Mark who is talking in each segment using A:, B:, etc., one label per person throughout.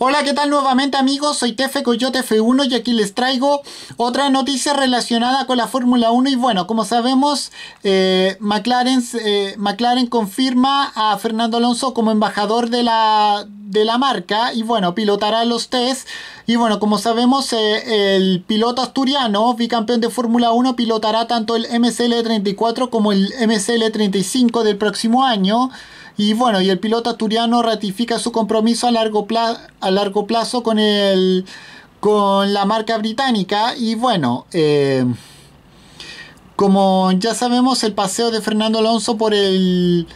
A: Hola, ¿qué tal nuevamente amigos? Soy Tefe Coyote F1 y aquí les traigo otra noticia relacionada con la Fórmula 1 y bueno, como sabemos, eh, McLaren, eh, McLaren confirma a Fernando Alonso como embajador de la, de la marca y bueno, pilotará los test y bueno, como sabemos, eh, el piloto asturiano, bicampeón de Fórmula 1, pilotará tanto el MSL34 como el MSL35 del próximo año. Y bueno, y el piloto asturiano ratifica su compromiso a largo, a largo plazo con, el, con la marca británica. Y bueno, eh, como ya sabemos, el paseo de Fernando Alonso por el,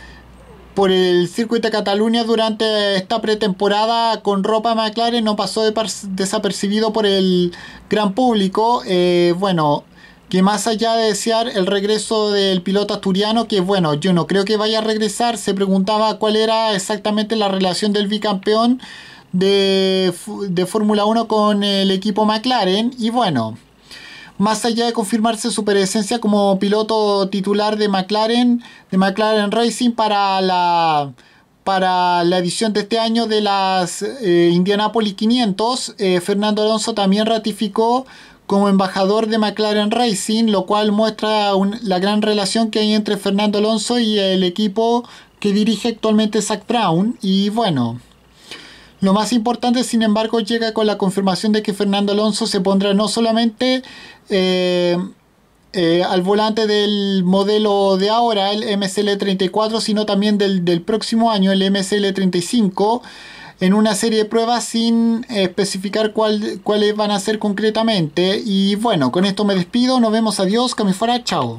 A: por el circuito de Cataluña durante esta pretemporada con ropa McLaren no pasó desapercibido por el gran público. Eh, bueno, que más allá de desear el regreso del piloto asturiano, que bueno, yo no creo que vaya a regresar, se preguntaba cuál era exactamente la relación del bicampeón de, de Fórmula 1 con el equipo McLaren. Y bueno, más allá de confirmarse su presencia como piloto titular de McLaren, de McLaren Racing para la para la edición de este año de las eh, Indianapolis 500, eh, Fernando Alonso también ratificó como embajador de McLaren Racing, lo cual muestra la gran relación que hay entre Fernando Alonso y el equipo que dirige actualmente Zach Brown. Y bueno, lo más importante, sin embargo, llega con la confirmación de que Fernando Alonso se pondrá no solamente eh, eh, al volante del modelo de ahora, el MSL34, sino también del, del próximo año, el MSL35 en una serie de pruebas sin especificar cuáles van a ser concretamente. Y bueno, con esto me despido, nos vemos, adiós, que fuera, chao.